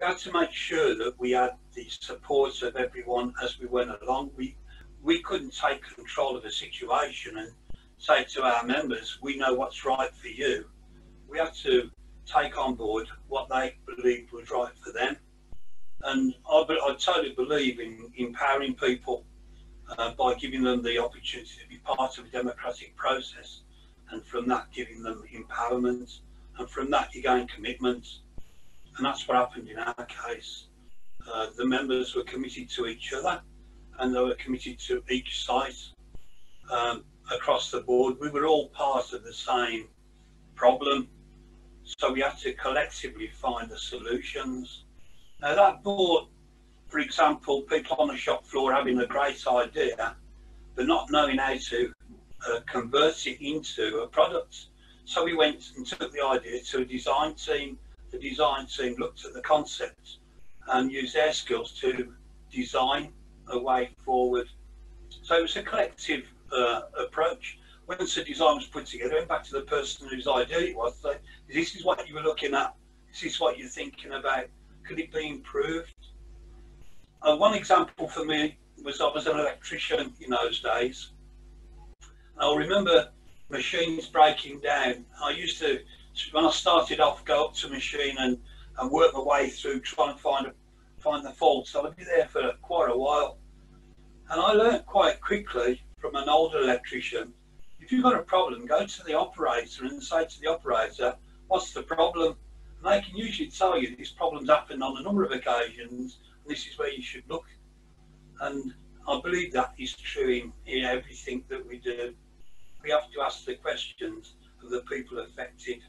we had to make sure that we had the support of everyone as we went along. We we couldn't take control of the situation and say to our members, we know what's right for you. We had to take on board what they believed was right for them. And I, I totally believe in empowering people uh, by giving them the opportunity to be part of a democratic process. And from that, giving them empowerment. And from that, you gain commitment. And that's what happened in our case. Uh, the members were committed to each other and they were committed to each site um, across the board. We were all part of the same problem, so we had to collectively find the solutions. Now that brought, for example, people on the shop floor having a great idea, but not knowing how to uh, convert it into a product. So we went and took the idea to a design team. The design team looked at the concept and used their skills to design a way forward. So it was a collective uh, approach. Once the design was put together, went back to the person whose idea it was. Say, this is what you were looking at. This is what you're thinking about. Could it be improved? Uh, one example for me was I was an electrician in those days. I remember machines breaking down. I used to, when I started off, go up to machine and, and work my way through trying to find a, find the fault. So I'd be there for quite a while. And I learned quite quickly from an older electrician, if you've got a problem, go to the operator and say to the operator, what's the problem? And they can usually tell you this problem's happened on a number of occasions, and this is where you should look. And I believe that is true in, in everything that we do. We have to ask the questions of the people affected.